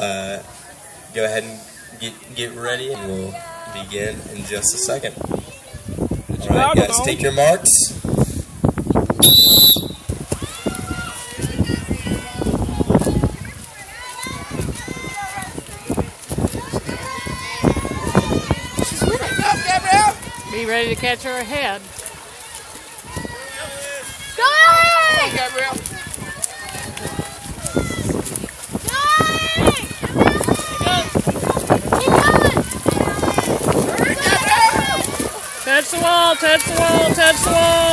uh, go ahead and get get ready, and we'll begin in just a second. All right, guys, take your marks. Be ready to catch her ahead. Go! Gabriel. Touch the wall, touch the wall, touch the wall!